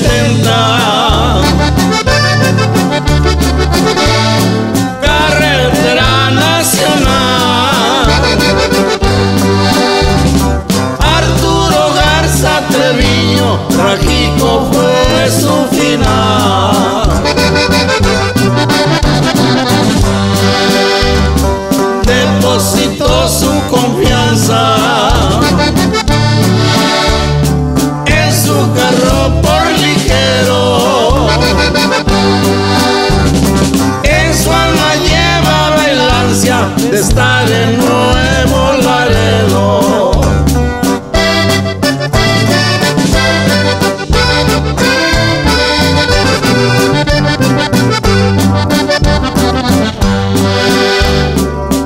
sustenta. Carretera nacional. Arturo Garza Treviño, trágico fue su final. Depositó su confianza en su carrera. de estar en Nuevo Laredo.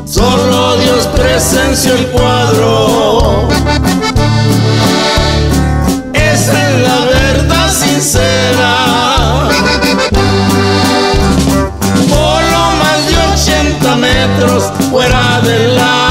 Solo Dios presenció el cuadro fuera del la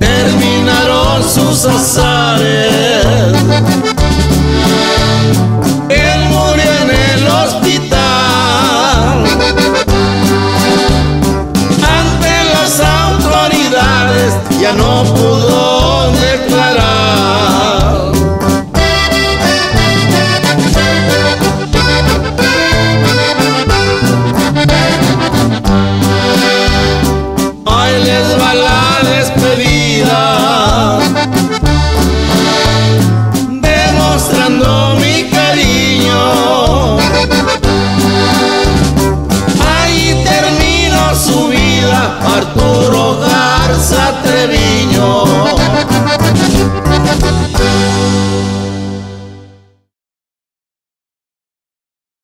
Terminaron sus asados.